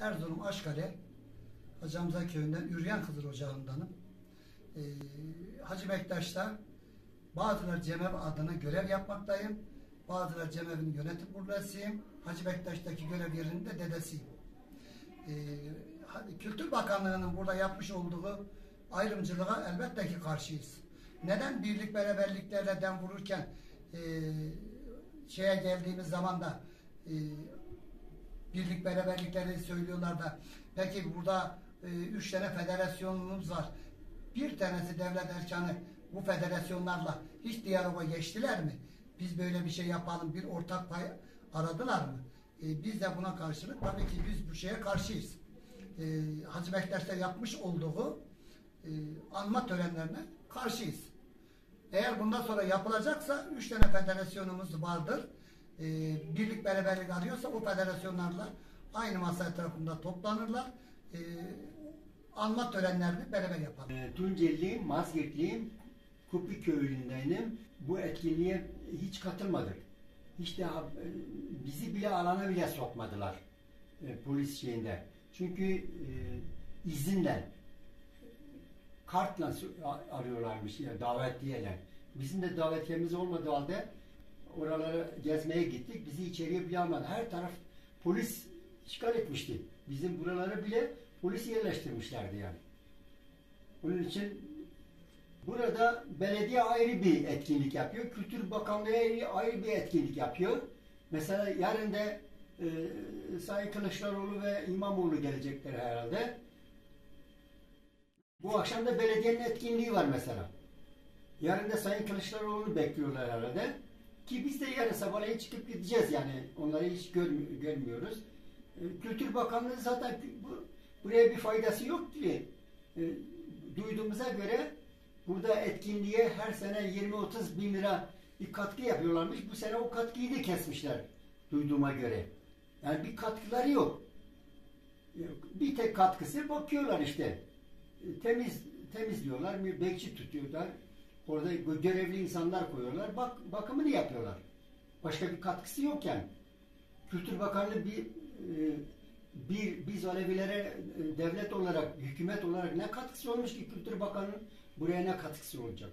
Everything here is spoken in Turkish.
Erzurum Aşkale Hacı Hamza Köyü'nden Üryan Kızır Ocağı'ndanım. Ee, Hacı Bektaş'ta Bağcılar Cemevi adına görev yapmaktayım. Bağcılar Cemevi'nin yönetim kurulesiyim. Hacı Bektaş'taki görev yerinin de dedesiyim. Hadi Kültür Bakanlığı'nın burada yapmış olduğu ayrımcılığa elbette ki karşıyız. Neden birlik beraberliklerle dem vururken e, şeye geldiğimiz zaman da e, birlik beraberlikleri söylüyorlar da peki burada e, üç tane federasyonumuz var. Bir tanesi devlet erkanı bu federasyonlarla hiç diyaloga geçtiler mi? Biz böyle bir şey yapalım, bir ortak pay aradılar mı? E, biz de buna karşılık tabii ki biz bu şeye karşıyız. E, Hacı Bektaş'ta yapmış olduğu e, anma törenlerine karşıyız. Eğer bundan sonra yapılacaksa üç tane federasyonumuz vardır. Ee, birlik beraberlik arıyorsa o federasyonlarla aynı masa etrafında toplanırlar. Ee, anma törenlerini beraber yaparlar. E, Tuncelliyim, Mazgirtliyim, Kupi köylüğündenim. Bu etkinliğe hiç katılmadık. Hiç de ha- e, bizi bile alana bile sokmadılar e, polis şeyinde. Çünkü e, izinden kartla arıyorlarmış ya davetliyeler. Bizim de davetiyemiz olmadığı halde oralara gezmeye gittik. Bizi içeriye bile almadı. Her taraf polis işgal etmişti. Bizim buralara bile polis yerleştirmişlerdi yani. Bunun için burada belediye ayrı bir etkinlik yapıyor. Kültür Bakanlığı ayrı bir etkinlik yapıyor. Mesela yarın da e, Sayın Kılıçdaroğlu ve İmamoğlu gelecekler herhalde. Bu akşam da belediyenin etkinliği var mesela. Yarın da Sayın Kılıçdaroğlu'nu bekliyorlar herhalde. Ki biz de yarın sabahleyin çıkıp gideceğiz yani. Onları hiç görmü- görmüyoruz. E, Kültür Bakanlığı zaten bu, buraya bir faydası yok ki. E, duyduğumuza göre burada etkinliğe her sene 20-30 bin lira bir katkı yapıyorlarmış. Bu sene o katkıyı da kesmişler duyduğuma göre. Yani bir katkıları yok. Yok. Bir tek katkısı bakıyorlar işte. E, Temiz temizliyorlar, bir bekçi tutuyorlar. Orada görevli insanlar koyuyorlar. Bak bakımını yapıyorlar. Başka bir katkısı yok yani. Kültür Bakanlığı bir e, bir biz Alevilere e, devlet olarak, hükümet olarak ne katkısı olmuş ki Kültür Bakanı'nın buraya ne katkısı olacak?